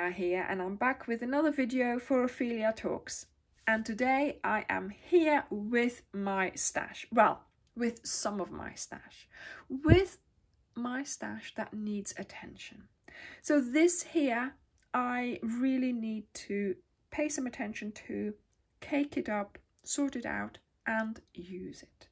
Anja here and I'm back with another video for Ophelia Talks. And today I am here with my stash. Well, with some of my stash. With my stash that needs attention. So this here, I really need to pay some attention to, cake it up, sort it out and use it.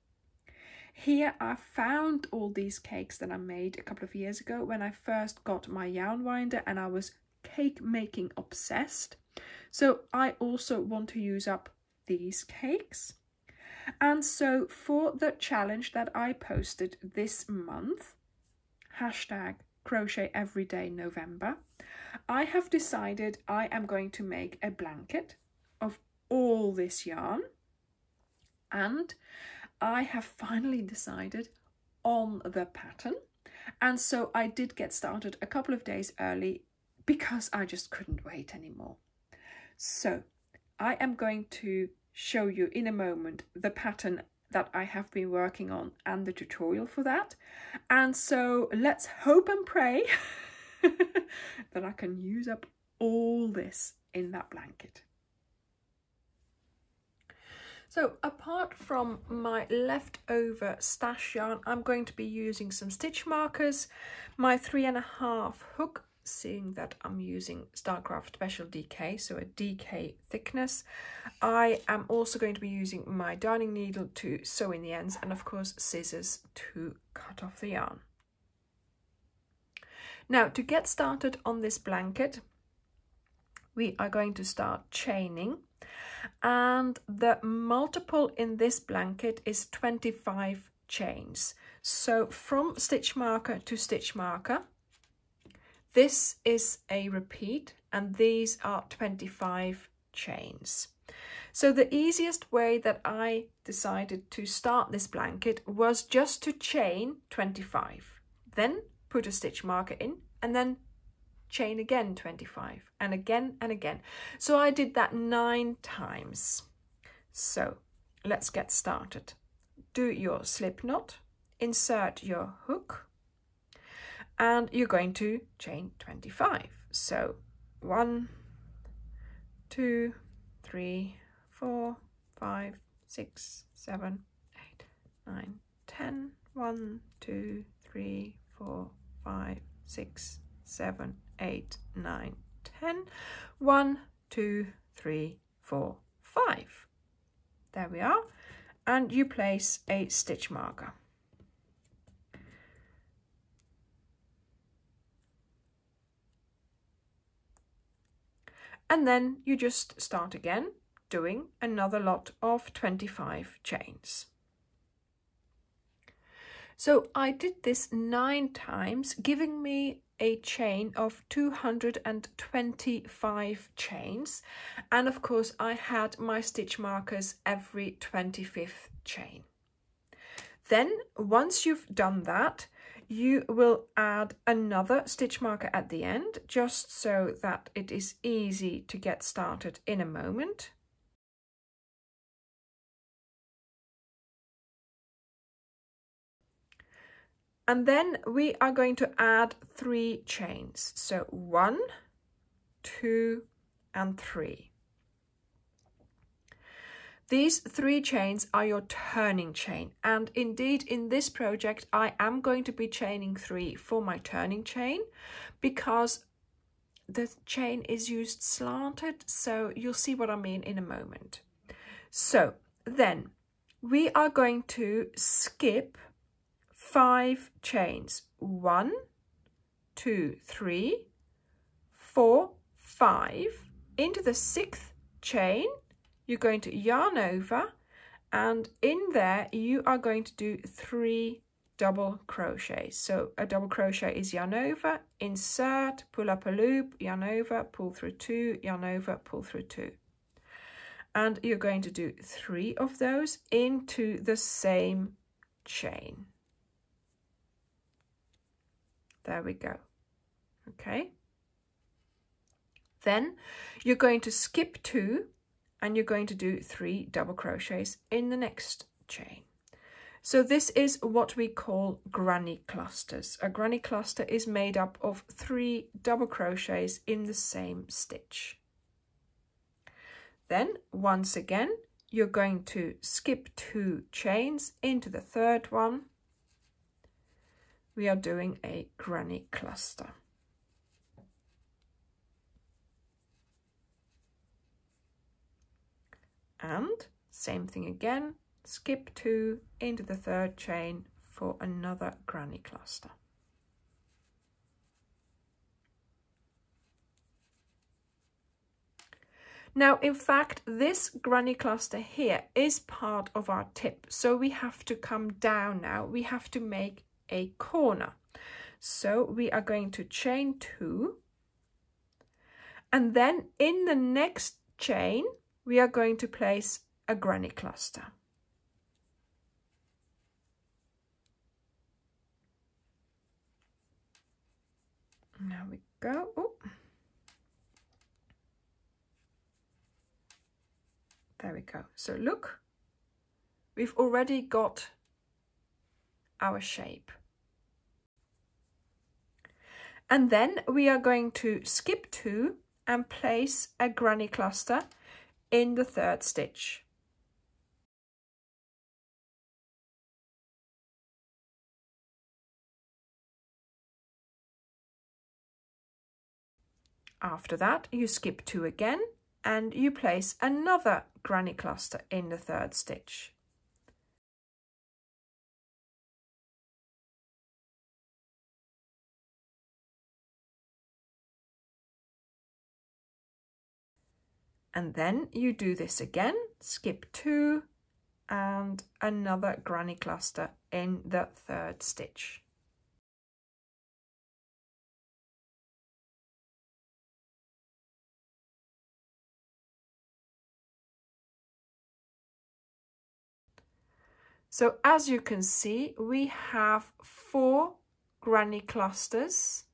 Here I found all these cakes that I made a couple of years ago when I first got my yarn winder and I was cake making obsessed. So I also want to use up these cakes. And so for the challenge that I posted this month, hashtag crochet everyday November, I have decided I am going to make a blanket of all this yarn and I have finally decided on the pattern. And so I did get started a couple of days early because I just couldn't wait anymore. So I am going to show you in a moment the pattern that I have been working on and the tutorial for that. And so let's hope and pray that I can use up all this in that blanket. So apart from my leftover stash yarn, I'm going to be using some stitch markers, my three and a half hook, seeing that I'm using Stylecraft Special DK, so a DK thickness. I am also going to be using my darning needle to sew in the ends and of course scissors to cut off the yarn. Now to get started on this blanket, we are going to start chaining and the multiple in this blanket is 25 chains. So from stitch marker to stitch marker, this is a repeat and these are 25 chains. So the easiest way that I decided to start this blanket was just to chain 25, then put a stitch marker in and then chain again 25 and again and again. So I did that nine times. So let's get started. Do your slip knot, insert your hook and you're going to chain 25. So one, two, three, four, five, six, seven, eight, nine, ten. One, two, three, four, five, six, seven, eight, nine, ten. One, two, three, four, five. There we are. And you place a stitch marker. And then you just start again doing another lot of 25 chains. So I did this nine times, giving me a chain of 225 chains and of course I had my stitch markers every 25th chain. Then once you've done that you will add another stitch marker at the end just so that it is easy to get started in a moment. And then we are going to add three chains. So one, two, and three. These three chains are your turning chain. And indeed, in this project, I am going to be chaining three for my turning chain because the chain is used slanted. So you'll see what I mean in a moment. So then we are going to skip five chains. One, two, three, four, five. Into the sixth chain, you're going to yarn over and in there you are going to do three double crochets. So a double crochet is yarn over, insert, pull up a loop, yarn over, pull through two, yarn over, pull through two. And you're going to do three of those into the same chain. There we go. Okay. Then you're going to skip two and you're going to do three double crochets in the next chain. So this is what we call granny clusters. A granny cluster is made up of three double crochets in the same stitch. Then once again, you're going to skip two chains into the third one. We are doing a granny cluster. And same thing again, skip two into the third chain for another granny cluster. Now, in fact, this granny cluster here is part of our tip. So we have to come down now. We have to make a corner. So we are going to chain two. And then in the next chain, we are going to place a granny cluster. Now we go. Oh. There we go. So look, we've already got our shape. And then we are going to skip two and place a granny cluster in the third stitch. After that, you skip two again and you place another granny cluster in the third stitch. And then you do this again, skip two and another granny cluster in the third stitch. So as you can see, we have four granny clusters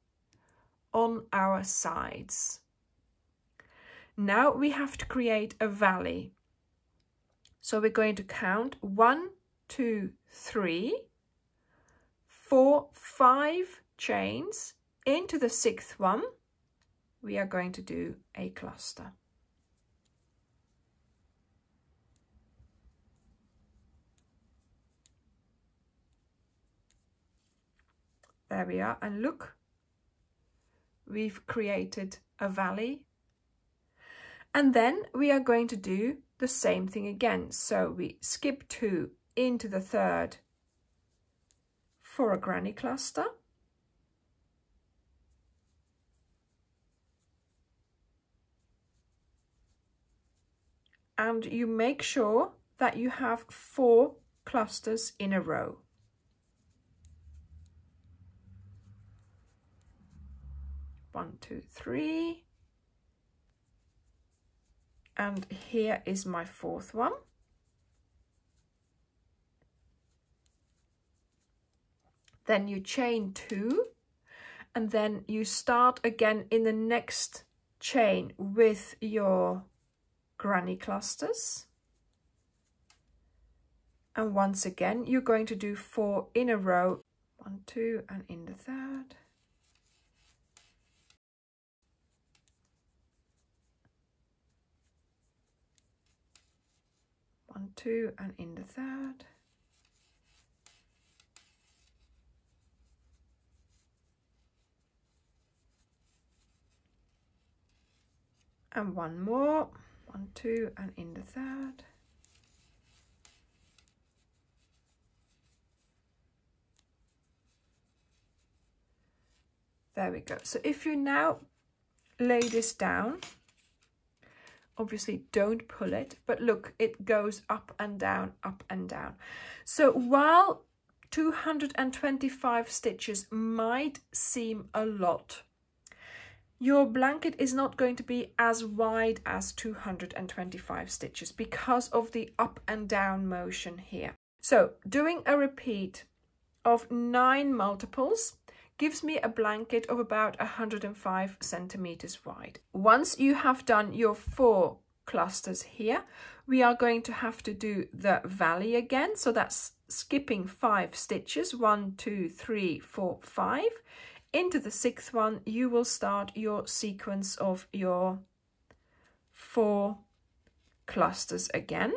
on our sides. Now we have to create a valley. So we're going to count one, two, three, four, five chains into the sixth one. We are going to do a cluster. There we are. And look, we've created a valley. And then we are going to do the same thing again. So we skip two into the third for a granny cluster. And you make sure that you have four clusters in a row. one, two, three. And here is my fourth one. Then you chain two and then you start again in the next chain with your granny clusters. And once again, you're going to do four in a row, one, two, and in the third. One, two, and in the third. And one more, one, two, and in the third. There we go. So if you now lay this down, obviously don't pull it but look it goes up and down up and down. So while 225 stitches might seem a lot your blanket is not going to be as wide as 225 stitches because of the up and down motion here. So doing a repeat of nine multiples gives me a blanket of about 105 centimeters wide. Once you have done your four clusters here, we are going to have to do the valley again. So that's skipping five stitches, one, two, three, four, five. Into the sixth one, you will start your sequence of your four clusters again.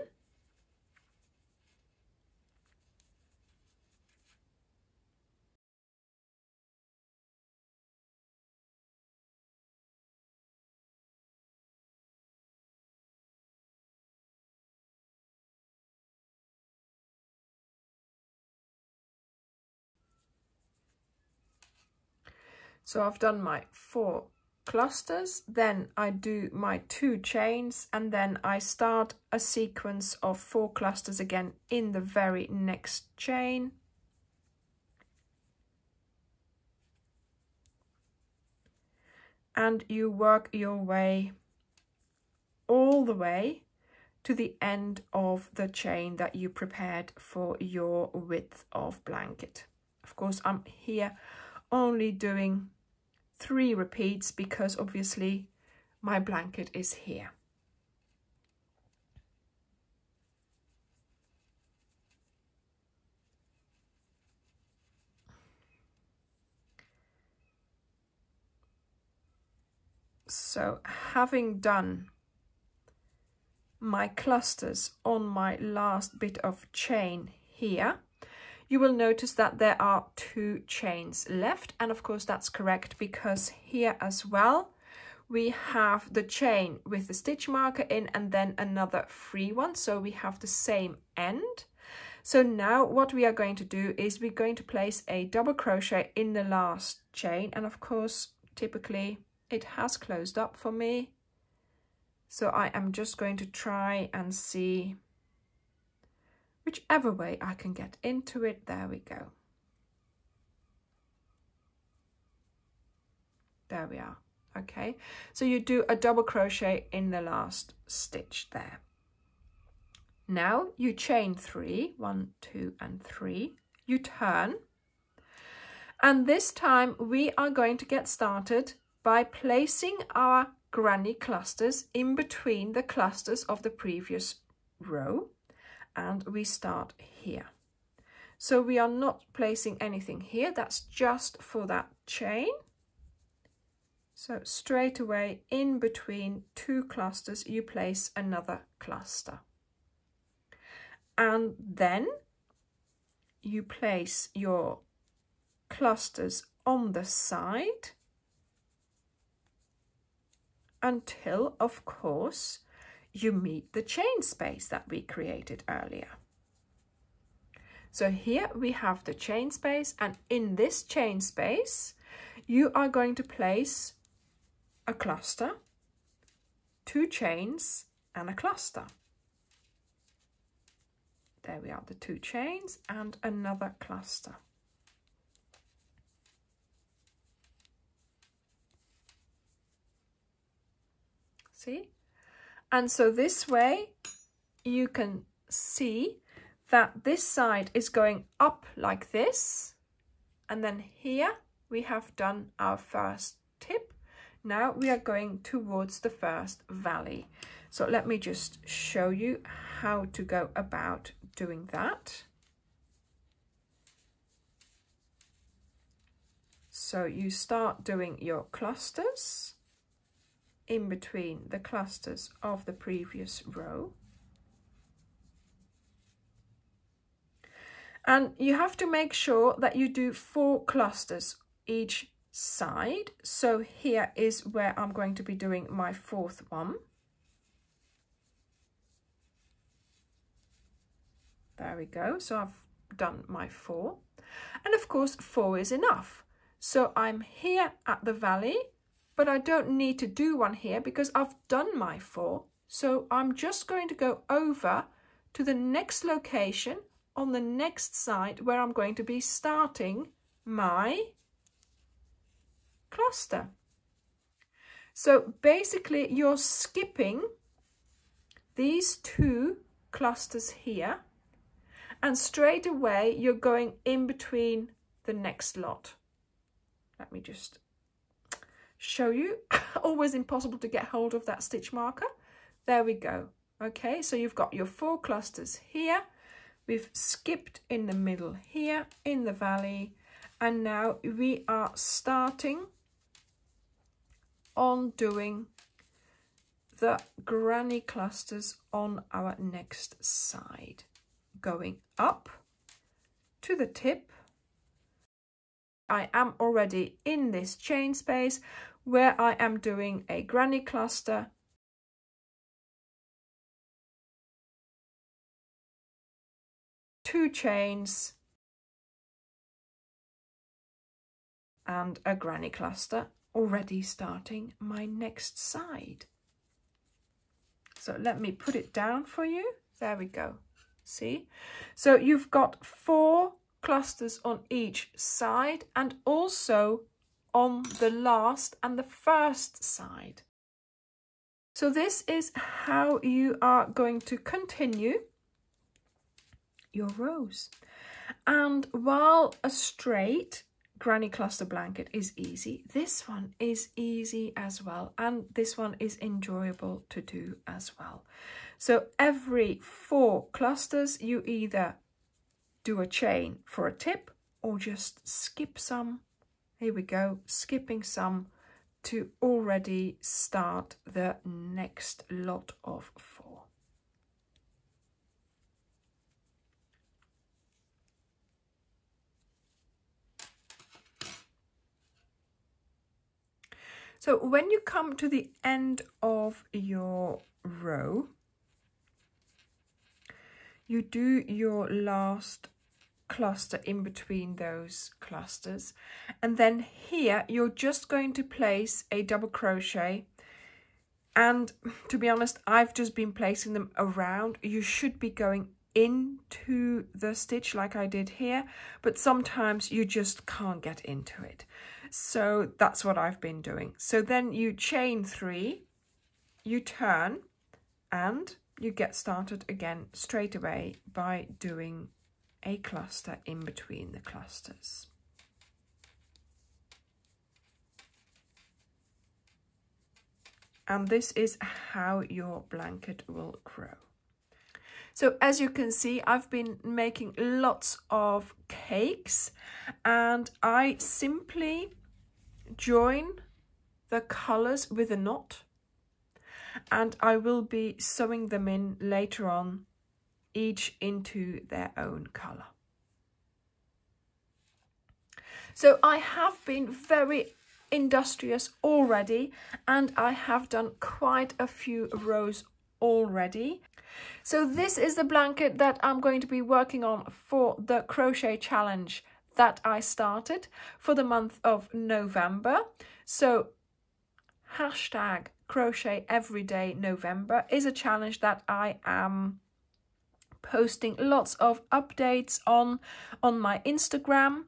So I've done my four clusters, then I do my two chains and then I start a sequence of four clusters again in the very next chain. And you work your way all the way to the end of the chain that you prepared for your width of blanket. Of course, I'm here only doing three repeats because obviously my blanket is here. So having done my clusters on my last bit of chain here, you will notice that there are two chains left. And of course, that's correct because here as well, we have the chain with the stitch marker in and then another free one. So we have the same end. So now what we are going to do is we're going to place a double crochet in the last chain. And of course, typically it has closed up for me. So I am just going to try and see whichever way I can get into it. There we go. There we are. Okay, so you do a double crochet in the last stitch there. Now you chain three, one, two, and three. You turn. And this time we are going to get started by placing our granny clusters in between the clusters of the previous row and we start here. So we are not placing anything here, that's just for that chain. So straight away in between two clusters you place another cluster. And then you place your clusters on the side until, of course, you meet the chain space that we created earlier. So here we have the chain space and in this chain space you are going to place a cluster, two chains and a cluster. There we are, the two chains and another cluster. See? And so this way you can see that this side is going up like this. And then here we have done our first tip. Now we are going towards the first valley. So let me just show you how to go about doing that. So you start doing your clusters in between the clusters of the previous row. And you have to make sure that you do four clusters each side. So here is where I'm going to be doing my fourth one. There we go. So I've done my four. And of course, four is enough. So I'm here at the valley but I don't need to do one here because I've done my four. So I'm just going to go over to the next location on the next side where I'm going to be starting my cluster. So basically you're skipping these two clusters here and straight away you're going in between the next lot. Let me just show you. Always impossible to get hold of that stitch marker. There we go. Okay, so you've got your four clusters here. We've skipped in the middle here in the valley and now we are starting on doing the granny clusters on our next side. Going up to the tip. I am already in this chain space where I am doing a granny cluster two chains and a granny cluster already starting my next side. So let me put it down for you. There we go. See? So you've got four clusters on each side and also on the last and the first side. So this is how you are going to continue your rows. And while a straight granny cluster blanket is easy, this one is easy as well. And this one is enjoyable to do as well. So every four clusters, you either do a chain for a tip or just skip some. Here we go, skipping some to already start the next lot of four. So when you come to the end of your row, you do your last cluster in between those clusters. And then here you're just going to place a double crochet. And to be honest I've just been placing them around. You should be going into the stitch like I did here but sometimes you just can't get into it. So that's what I've been doing. So then you chain three, you turn and you get started again straight away by doing a cluster in between the clusters. And this is how your blanket will grow. So as you can see, I've been making lots of cakes and I simply join the colors with a knot and I will be sewing them in later on each into their own color. So I have been very industrious already and I have done quite a few rows already. So this is the blanket that I'm going to be working on for the crochet challenge that I started for the month of November. So hashtag crochet everyday November is a challenge that I am posting lots of updates on on my Instagram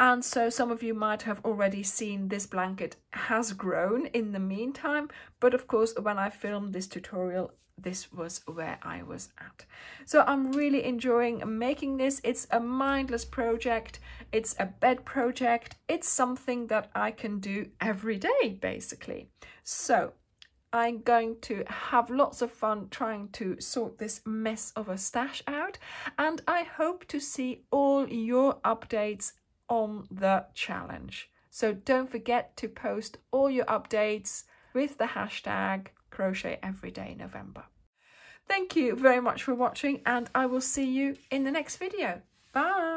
and so some of you might have already seen this blanket has grown in the meantime but of course when I filmed this tutorial this was where I was at. So I'm really enjoying making this. It's a mindless project. It's a bed project. It's something that I can do every day, basically. So I'm going to have lots of fun trying to sort this mess of a stash out. And I hope to see all your updates on the challenge. So don't forget to post all your updates with the hashtag crochet everyday November. Thank you very much for watching and I will see you in the next video. Bye!